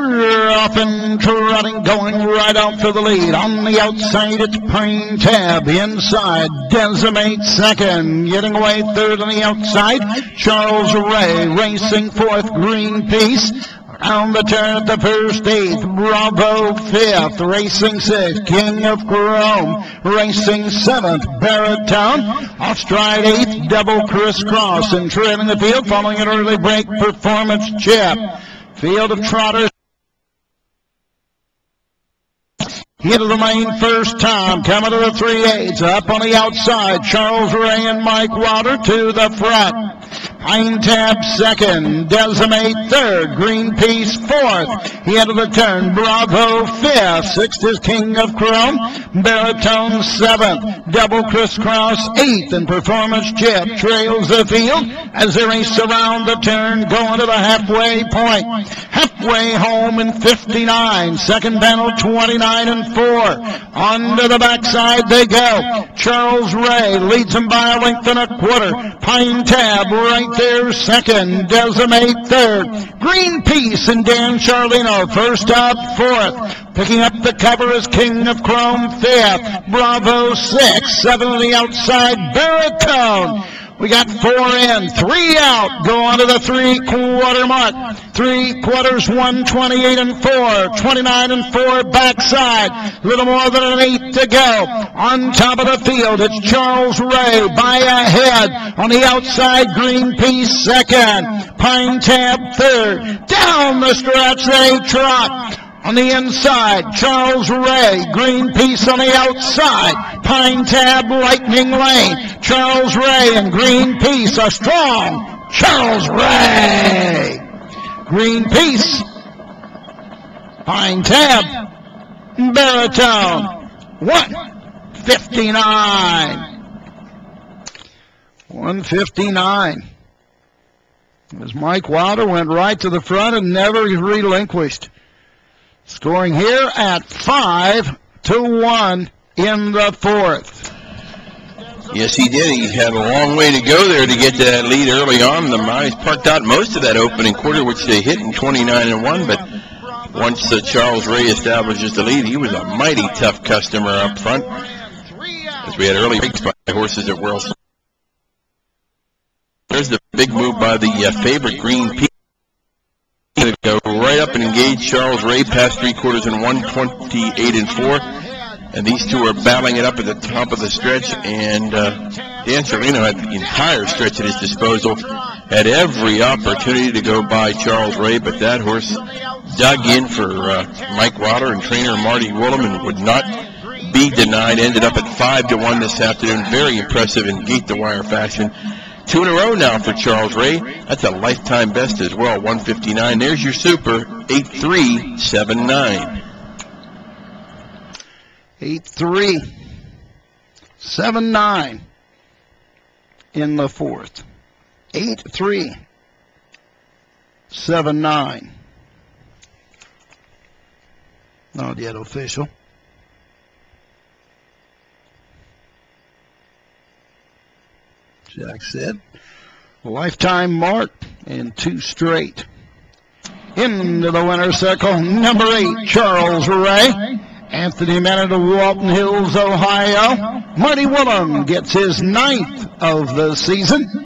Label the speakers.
Speaker 1: off and trotting, going right out for the lead. On the outside, it's Pine Tab. Inside, Decimate second. Getting away third on the outside. Charles Ray racing fourth. Green Peace. On the turn at the first eighth, Bravo fifth, racing sixth, King of Chrome, racing seventh, Baritone, off stride eighth, double crisscross, and trailing the field, following an early break performance chip. Field of trotters. Into the main first time, coming to the three eights, up on the outside, Charles Ray and Mike Wilder to the front. Pine Tab second, Decimate third, Green Peace fourth. He of the turn, Bravo fifth, sixth is King of Chrome, Baritone seventh, Double Crisscross eighth, and Performance Chip trails the field as they race around the turn, going to the halfway point. Halfway home in 59, second panel 29 and 4. Onto the backside they go. Charles Ray leads them by a length and a quarter. Pine Tab right there second. Decimate third. Green Peace and Dan Charlino first up fourth. Picking up the cover is King of Chrome fifth. Bravo six. Seven on the outside. Baritone. We got four in, three out. Go on to the three quarter mark. Three quarters, 128 and four, 29 and four backside. Little more than an eight to go. On top of the field, it's Charles Ray by a head. On the outside, Green Peace second. Pine Tab third. Down the stretch they trot. On the inside, Charles Ray, Green Peace on the outside, Pine Tab, Lightning Lane, Charles Ray and Green Peace are strong. Charles Ray, Green Peace, Pine Tab, Baritone, 159. 159. As Mike Wilder went right to the front and never relinquished. Scoring here at 5 to 1 in the fourth.
Speaker 2: Yes, he did. He had a long way to go there to get to that lead early on. The Mice parked out most of that opening quarter, which they hit in 29 and 1. But once uh, Charles Ray establishes the lead, he was a mighty tough customer up front. As we had early breaks by horses at World. There's the big move by the uh, favorite Green Peace up and engage Charles Ray past three quarters in 128 and 4. And these two are battling it up at the top of the stretch. And uh, Dan Charlino had the entire stretch at his disposal. Had every opportunity to go by Charles Ray, but that horse dug in for uh, Mike Wilder and trainer Marty Willem and would not be denied. Ended up at 5 to 1 this afternoon. Very impressive in gate the wire fashion. Two in a row now for Charles Ray. That's a lifetime best as well, 159. There's your super, 8379.
Speaker 1: 8379 in the fourth. 8379. Not yet official. Jack said. Lifetime mark and two straight. Into the winner's circle, number eight, Charles Ray. Anthony Bennett of Walton Hills, Ohio. Marty Willem gets his ninth of the season.